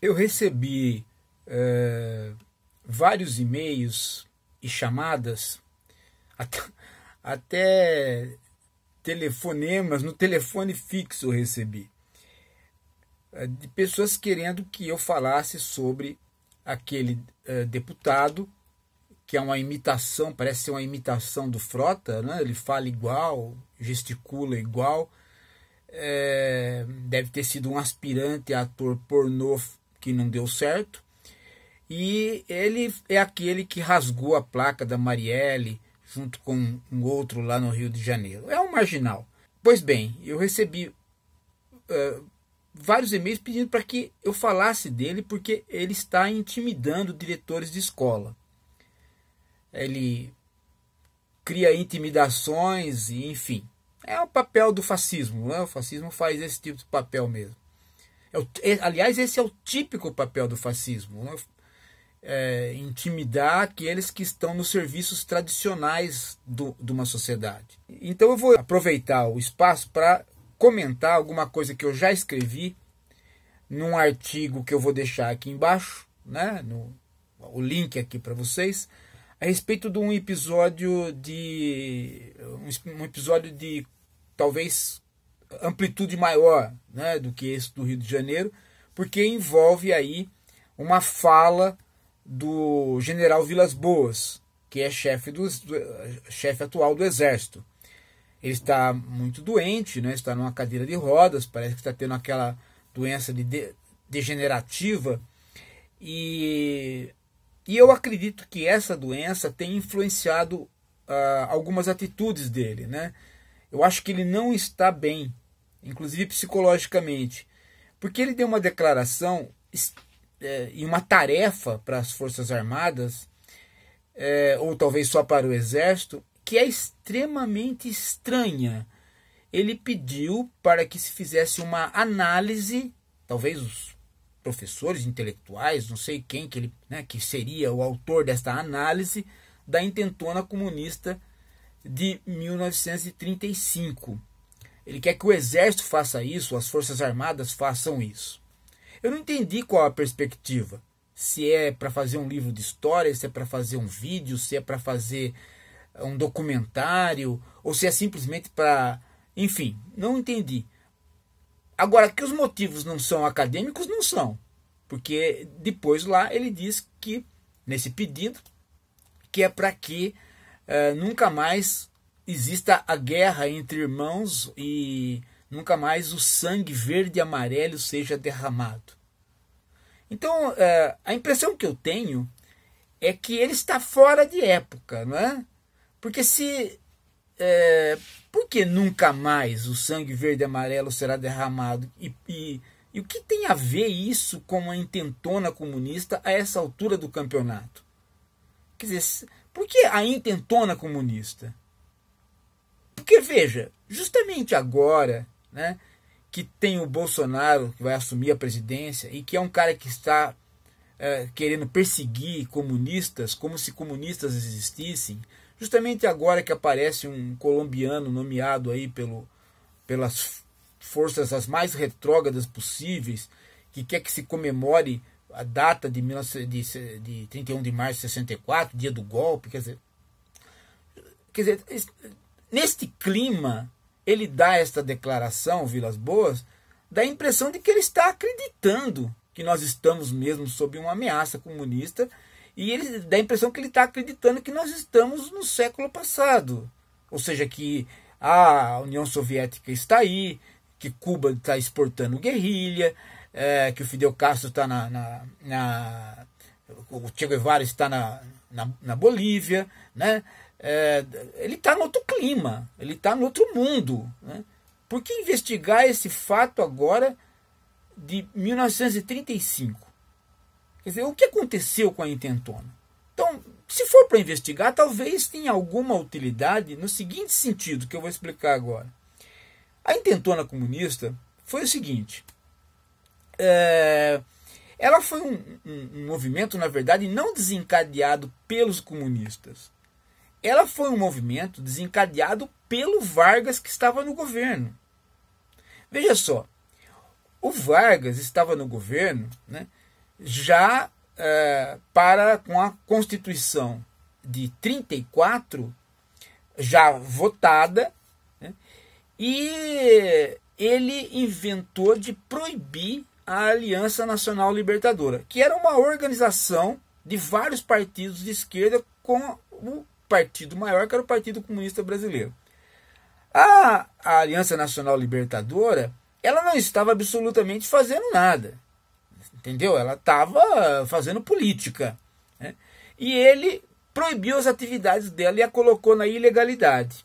eu recebi é, vários e-mails e chamadas, até, até telefonemas no telefone fixo eu recebi, é, de pessoas querendo que eu falasse sobre aquele é, deputado, que é uma imitação, parece ser uma imitação do Frota, né? ele fala igual, gesticula igual. É, deve ter sido um aspirante ator pornô que não deu certo. E ele é aquele que rasgou a placa da Marielle junto com um outro lá no Rio de Janeiro. É um marginal. Pois bem, eu recebi uh, vários e-mails pedindo para que eu falasse dele porque ele está intimidando diretores de escola. Ele cria intimidações enfim. É o papel do fascismo, né? o fascismo faz esse tipo de papel mesmo. É é, aliás, esse é o típico papel do fascismo: né? é, intimidar aqueles que estão nos serviços tradicionais do, de uma sociedade. Então, eu vou aproveitar o espaço para comentar alguma coisa que eu já escrevi num artigo que eu vou deixar aqui embaixo, né? no, o link aqui para vocês, a respeito de um episódio de. um episódio de talvez amplitude maior né, do que esse do Rio de Janeiro, porque envolve aí uma fala do general Vilas Boas, que é chefe, do, chefe atual do Exército. Ele está muito doente, né, está numa cadeira de rodas, parece que está tendo aquela doença de, de degenerativa. E, e eu acredito que essa doença tem influenciado uh, algumas atitudes dele. Né? Eu acho que ele não está bem inclusive psicologicamente, porque ele deu uma declaração é, e uma tarefa para as Forças Armadas, é, ou talvez só para o Exército, que é extremamente estranha. Ele pediu para que se fizesse uma análise, talvez os professores intelectuais, não sei quem que ele, né, que seria o autor desta análise da intentona comunista de 1935. Ele quer que o exército faça isso, as forças armadas façam isso. Eu não entendi qual a perspectiva. Se é para fazer um livro de história, se é para fazer um vídeo, se é para fazer eh, um documentário, ou se é simplesmente para. Enfim, não entendi. Agora, que os motivos não são acadêmicos, não são. Porque depois lá ele diz que, nesse pedido, que é para que uh, nunca mais exista a guerra entre irmãos e nunca mais o sangue verde e amarelo seja derramado. Então, é, a impressão que eu tenho é que ele está fora de época, não é? Porque se. É, por que nunca mais o sangue verde e amarelo será derramado? E, e, e o que tem a ver isso com a intentona comunista a essa altura do campeonato? Quer dizer, por que a intentona comunista? Porque veja, justamente agora, né, que tem o Bolsonaro que vai assumir a presidência e que é um cara que está é, querendo perseguir comunistas como se comunistas existissem, justamente agora que aparece um colombiano nomeado aí pelo, pelas forças as mais retrógradas possíveis, que quer que se comemore a data de, 19, de, de 31 de março de 64, dia do golpe, quer dizer, quer dizer Neste clima, ele dá esta declaração, Vilas Boas, dá a impressão de que ele está acreditando que nós estamos mesmo sob uma ameaça comunista e ele dá a impressão que ele está acreditando que nós estamos no século passado. Ou seja, que a União Soviética está aí, que Cuba está exportando guerrilha, é, que o Fidel Castro está na, na, na, o Che Guevara está na, na, na Bolívia, né? É, ele está no outro clima, ele está no outro mundo. Né? Por que investigar esse fato agora de 1935? Quer dizer, o que aconteceu com a intentona? Então, se for para investigar, talvez tenha alguma utilidade no seguinte sentido que eu vou explicar agora. A intentona comunista foi o seguinte: é, ela foi um, um, um movimento, na verdade, não desencadeado pelos comunistas ela foi um movimento desencadeado pelo Vargas que estava no governo. Veja só, o Vargas estava no governo né, já é, para com a Constituição de 34 já votada né, e ele inventou de proibir a Aliança Nacional Libertadora, que era uma organização de vários partidos de esquerda com o partido maior, que era o Partido Comunista Brasileiro. A, a Aliança Nacional Libertadora, ela não estava absolutamente fazendo nada. Entendeu? Ela estava fazendo política. Né? E ele proibiu as atividades dela e a colocou na ilegalidade.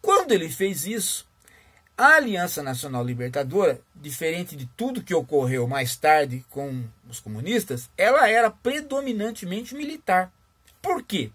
Quando ele fez isso, a Aliança Nacional Libertadora, diferente de tudo que ocorreu mais tarde com os comunistas, ela era predominantemente militar. Por quê?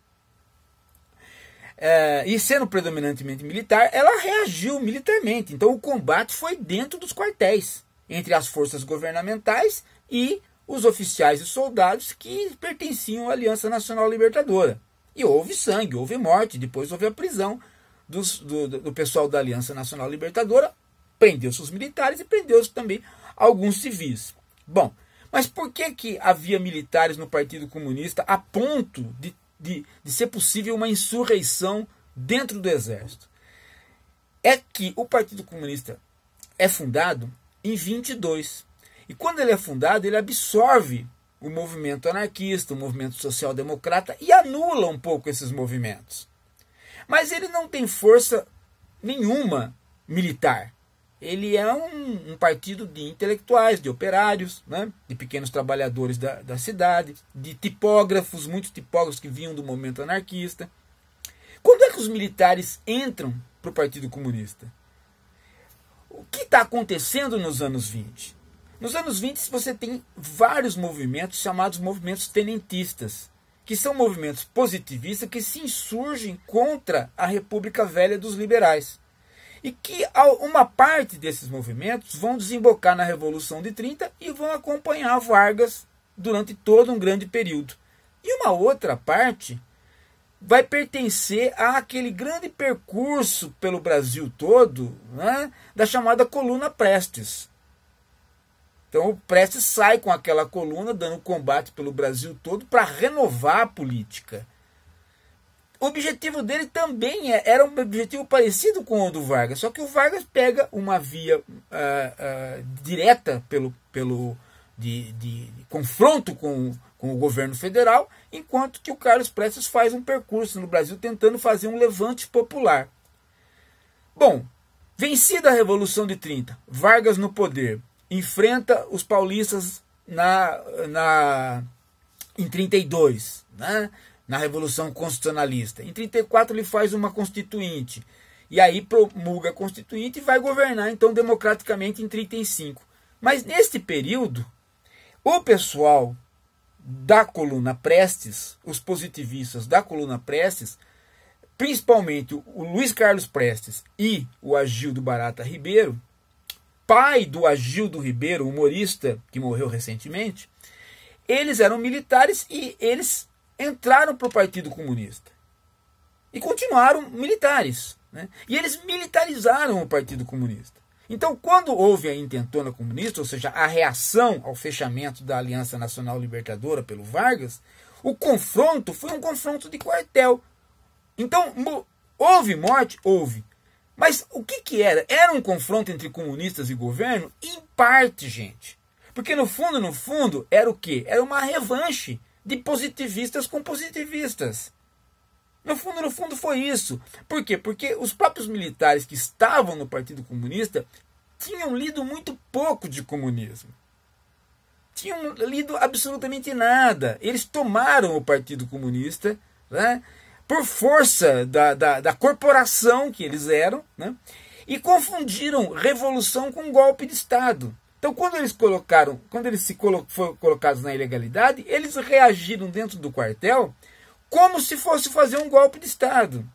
É, e sendo predominantemente militar, ela reagiu militarmente. Então o combate foi dentro dos quartéis, entre as forças governamentais e os oficiais e soldados que pertenciam à Aliança Nacional Libertadora. E houve sangue, houve morte, depois houve a prisão dos, do, do pessoal da Aliança Nacional Libertadora, prendeu-se os militares e prendeu-se também alguns civis. Bom, mas por que, que havia militares no Partido Comunista a ponto de, de, de ser possível uma insurreição dentro do exército? É que o Partido Comunista é fundado em 22. E quando ele é fundado, ele absorve o movimento anarquista, o movimento social-democrata e anula um pouco esses movimentos. Mas ele não tem força nenhuma militar. Ele é um, um partido de intelectuais, de operários, né? de pequenos trabalhadores da, da cidade, de tipógrafos, muitos tipógrafos que vinham do movimento anarquista. Quando é que os militares entram para o Partido Comunista? O que está acontecendo nos anos 20? Nos anos 20 você tem vários movimentos chamados movimentos tenentistas que são movimentos positivistas que se insurgem contra a República Velha dos liberais. E que uma parte desses movimentos vão desembocar na Revolução de 30 e vão acompanhar Vargas durante todo um grande período. E uma outra parte vai pertencer àquele grande percurso pelo Brasil todo né, da chamada Coluna Prestes. Então o Prestes sai com aquela coluna, dando combate pelo Brasil todo para renovar a política. O objetivo dele também é, era um objetivo parecido com o do Vargas, só que o Vargas pega uma via uh, uh, direta pelo, pelo de, de, de confronto com, com o governo federal, enquanto que o Carlos Prestes faz um percurso no Brasil tentando fazer um levante popular. Bom, vencida a Revolução de 30, Vargas no poder, enfrenta os paulistas na, na, em 32, né? Na Revolução Constitucionalista. Em 34 ele faz uma constituinte. E aí promulga a constituinte e vai governar então democraticamente em 35. Mas neste período, o pessoal da coluna Prestes, os positivistas da coluna Prestes, principalmente o Luiz Carlos Prestes e o Agildo Barata Ribeiro, pai do Agildo Ribeiro, humorista que morreu recentemente, eles eram militares e eles entraram para o Partido Comunista. E continuaram militares. Né? E eles militarizaram o Partido Comunista. Então, quando houve a intentona comunista, ou seja, a reação ao fechamento da Aliança Nacional Libertadora pelo Vargas, o confronto foi um confronto de quartel. Então, houve morte? Houve. Mas o que, que era? Era um confronto entre comunistas e governo? Em parte, gente. Porque no fundo, no fundo, era o quê? Era uma revanche de positivistas com positivistas. No fundo, no fundo foi isso. Por quê? Porque os próprios militares que estavam no Partido Comunista tinham lido muito pouco de comunismo. Tinham lido absolutamente nada. Eles tomaram o Partido Comunista, né? por força da, da, da corporação que eles eram, né? e confundiram revolução com golpe de Estado. Então, quando eles colocaram, quando eles se colo foram colocados na ilegalidade, eles reagiram dentro do quartel como se fosse fazer um golpe de Estado.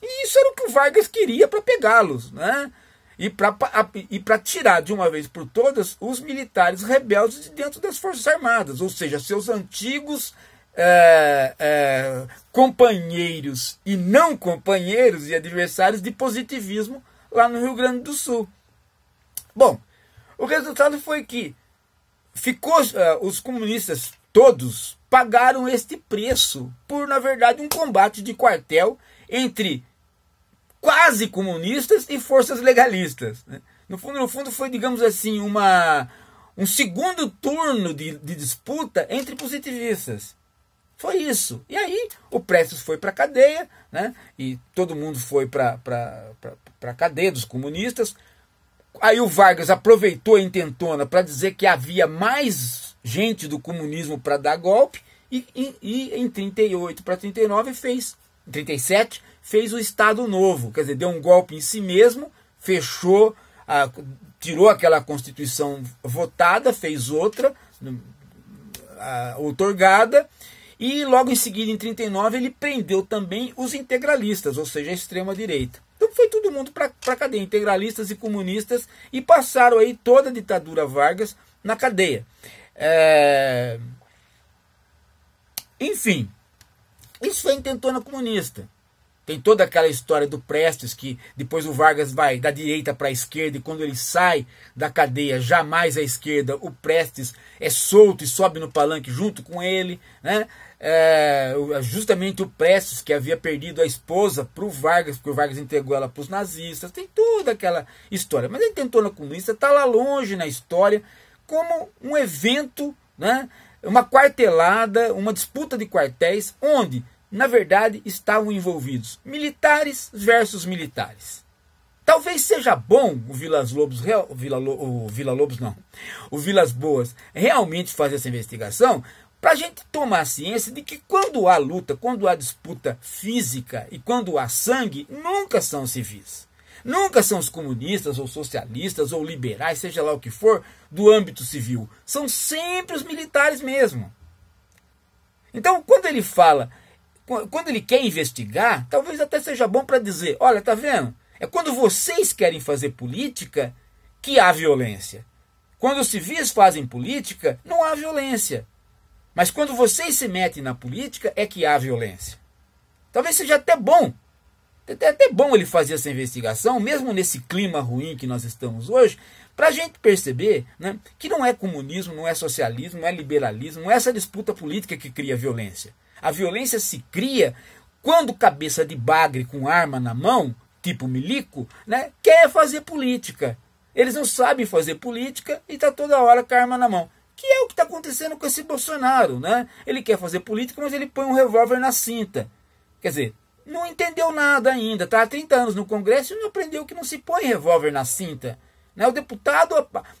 E isso era o que o Vargas queria para pegá-los, né? E para tirar de uma vez por todas os militares rebeldes de dentro das Forças Armadas, ou seja, seus antigos é, é, companheiros e não companheiros e adversários de positivismo lá no Rio Grande do Sul. Bom, o resultado foi que ficou, uh, os comunistas todos pagaram este preço por, na verdade, um combate de quartel entre quase comunistas e forças legalistas. Né? No fundo, no fundo foi, digamos assim, uma, um segundo turno de, de disputa entre positivistas. Foi isso. E aí o Prestes foi para a cadeia, né? e todo mundo foi para a cadeia dos comunistas. Aí o Vargas aproveitou a intentona para dizer que havia mais gente do comunismo para dar golpe, e, e, e em 38 para 39 fez, em 37, fez o Estado Novo, quer dizer, deu um golpe em si mesmo, fechou, a, tirou aquela Constituição votada, fez outra, a, outorgada, e logo em seguida, em 39, ele prendeu também os integralistas, ou seja, a extrema-direita. Foi todo mundo para a cadeia, integralistas e comunistas, e passaram aí toda a ditadura Vargas na cadeia. É... Enfim, isso foi intentona comunista. Tem toda aquela história do Prestes, que depois o Vargas vai da direita para a esquerda, e quando ele sai da cadeia, jamais à esquerda, o Prestes é solto e sobe no palanque junto com ele. Né? É, justamente o Prestes, que havia perdido a esposa para o Vargas, porque o Vargas entregou ela para os nazistas. Tem toda aquela história. Mas a intentona comunista está lá longe na história, como um evento, né? uma quartelada, uma disputa de quartéis, onde na verdade, estavam envolvidos militares versus militares. Talvez seja bom o Vilas Lobos, o Vila, o Vila Lobos não, o Vilas Boas realmente fazer essa investigação para a gente tomar ciência de que quando há luta, quando há disputa física e quando há sangue, nunca são civis. Nunca são os comunistas ou socialistas ou liberais, seja lá o que for, do âmbito civil. São sempre os militares mesmo. Então, quando ele fala quando ele quer investigar, talvez até seja bom para dizer: olha, tá vendo? É quando vocês querem fazer política que há violência. Quando os civis fazem política, não há violência. Mas quando vocês se metem na política, é que há violência. Talvez seja até bom. É até bom ele fazer essa investigação, mesmo nesse clima ruim que nós estamos hoje, para a gente perceber né, que não é comunismo, não é socialismo, não é liberalismo, não é essa disputa política que cria violência. A violência se cria quando cabeça de bagre com arma na mão, tipo milico, né, quer fazer política. Eles não sabem fazer política e está toda hora com a arma na mão. Que é o que está acontecendo com esse Bolsonaro, né? Ele quer fazer política, mas ele põe um revólver na cinta. Quer dizer, não entendeu nada ainda. Está há 30 anos no Congresso e não aprendeu que não se põe revólver na cinta. Né? O deputado,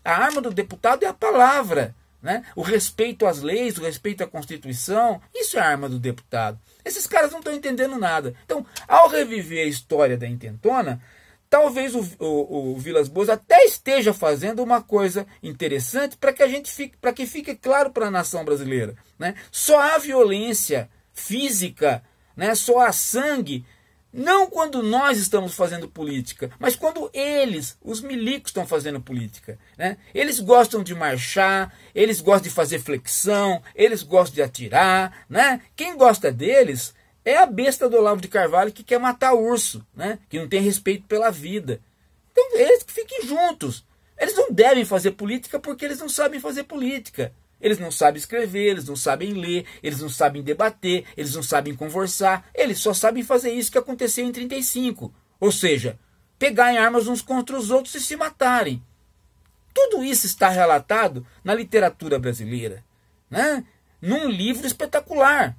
a arma do deputado é a palavra. Né? O respeito às leis, o respeito à Constituição, isso é a arma do deputado. Esses caras não estão entendendo nada. Então, ao reviver a história da intentona, talvez o, o, o Vilas Boas até esteja fazendo uma coisa interessante para que a gente fique, para que fique claro para a nação brasileira. Né? Só há violência física, né? só há sangue não quando nós estamos fazendo política, mas quando eles, os milicos, estão fazendo política. Né? Eles gostam de marchar, eles gostam de fazer flexão, eles gostam de atirar. Né? Quem gosta deles é a besta do Olavo de Carvalho que quer matar urso, né? que não tem respeito pela vida. Então, eles que fiquem juntos. Eles não devem fazer política porque eles não sabem fazer política. Eles não sabem escrever, eles não sabem ler, eles não sabem debater, eles não sabem conversar, eles só sabem fazer isso que aconteceu em 35. Ou seja, pegar em armas uns contra os outros e se matarem. Tudo isso está relatado na literatura brasileira, né? num livro espetacular.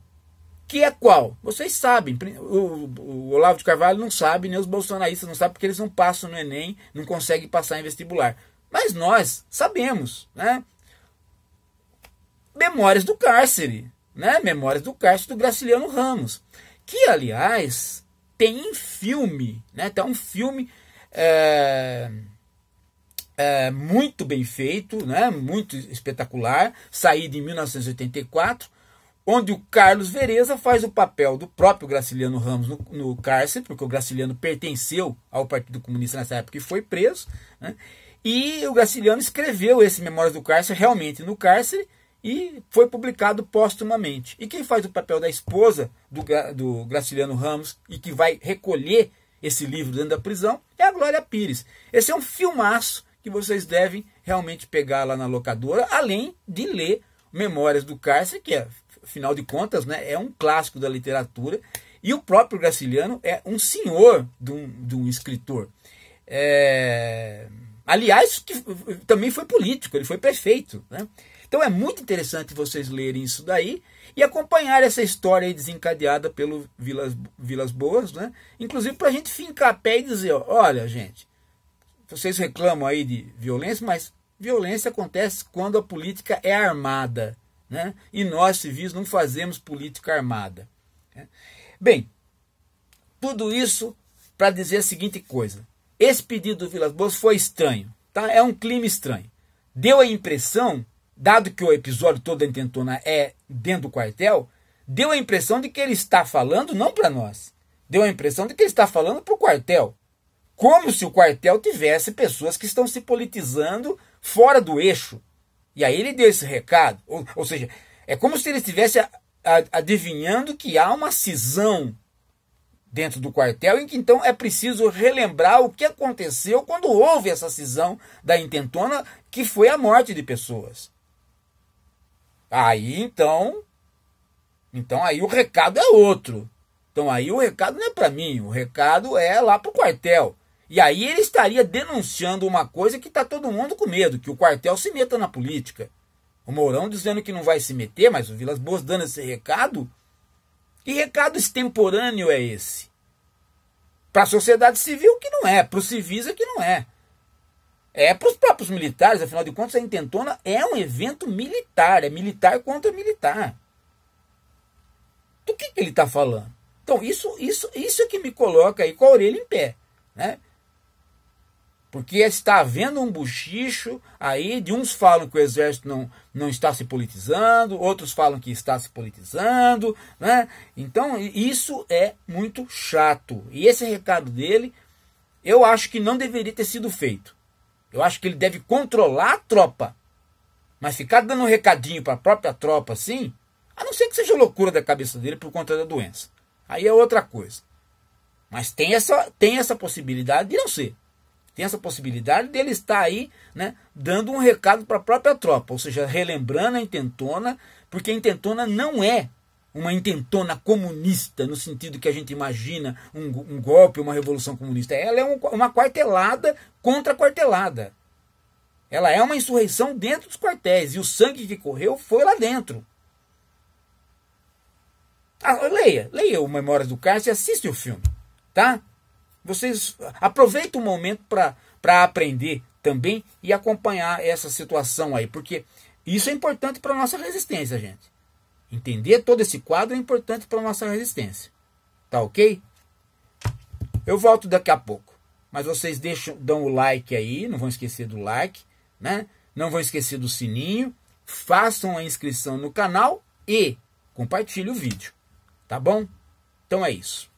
Que é qual? Vocês sabem. O Olavo de Carvalho não sabe, nem os bolsonaristas não sabem, porque eles não passam no Enem, não conseguem passar em vestibular. Mas nós sabemos, né? Memórias do Cárcere, né? Memórias do Cárcere do Graciliano Ramos, que aliás tem filme, né? Tá um filme é, é, muito bem feito, né? Muito espetacular, saído em 1984, onde o Carlos Vereza faz o papel do próprio Graciliano Ramos no, no cárcere, porque o Graciliano pertenceu ao Partido Comunista nessa época e foi preso, né? E o Graciliano escreveu esse Memórias do Cárcere realmente no cárcere e foi publicado póstumamente. E quem faz o papel da esposa do, do Graciliano Ramos e que vai recolher esse livro dentro da prisão é a Glória Pires. Esse é um filmaço que vocês devem realmente pegar lá na locadora, além de ler Memórias do Cárcere, que é, afinal de contas, né, é um clássico da literatura, e o próprio Graciliano é um senhor de um, de um escritor. É... Aliás, que também foi político, ele foi prefeito. Né? Então é muito interessante vocês lerem isso daí e acompanhar essa história desencadeada pelo Vilas, Vilas Boas, né? inclusive para a gente fincar pé e dizer: olha, gente, vocês reclamam aí de violência, mas violência acontece quando a política é armada. Né? E nós, civis, não fazemos política armada. Né? Bem, tudo isso para dizer a seguinte coisa: esse pedido do Vilas Boas foi estranho, tá? É um clima estranho. Deu a impressão, dado que o episódio todo da intentona é dentro do quartel, deu a impressão de que ele está falando não para nós. Deu a impressão de que ele está falando para o quartel. Como se o quartel tivesse pessoas que estão se politizando fora do eixo. E aí ele deu esse recado. Ou, ou seja, é como se ele estivesse adivinhando que há uma cisão dentro do quartel, em que então é preciso relembrar o que aconteceu quando houve essa cisão da intentona, que foi a morte de pessoas. Aí então, então aí o recado é outro. Então aí o recado não é para mim, o recado é lá para o quartel. E aí ele estaria denunciando uma coisa que está todo mundo com medo, que o quartel se meta na política. O Mourão dizendo que não vai se meter, mas o Vilas Boas dando esse recado. Que recado extemporâneo é esse? Para a sociedade civil que não é, para os civis é que não é. É para os próprios militares, afinal de contas, a intentona é um evento militar, é militar contra militar. Do que, que ele está falando? Então, isso, isso, isso é que me coloca aí com a orelha em pé. Né? Porque está havendo um buchicho aí, de uns falam que o exército não, não está se politizando, outros falam que está se politizando, né? Então, isso é muito chato. E esse recado dele, eu acho que não deveria ter sido feito. Eu acho que ele deve controlar a tropa. Mas ficar dando um recadinho para a própria tropa assim, a não ser que seja loucura da cabeça dele por conta da doença. Aí é outra coisa. Mas tem essa, tem essa possibilidade de não ser. Tem essa possibilidade dele estar aí, né, dando um recado para a própria tropa, ou seja, relembrando a intentona, porque a intentona não é uma intentona comunista, no sentido que a gente imagina um, um golpe, uma revolução comunista. Ela é um, uma quartelada contra quartelada. Ela é uma insurreição dentro dos quartéis, e o sangue que correu foi lá dentro. Ah, leia, leia o Memórias do Cárcere e assiste o filme, tá? Vocês aproveitem o momento para aprender também e acompanhar essa situação aí, porque isso é importante para a nossa resistência, gente. Entender todo esse quadro é importante para a nossa resistência. Tá ok? Eu volto daqui a pouco. Mas vocês deixam, dão o like aí, não vão esquecer do like, né? Não vão esquecer do sininho, façam a inscrição no canal e compartilhe o vídeo. Tá bom? Então é isso.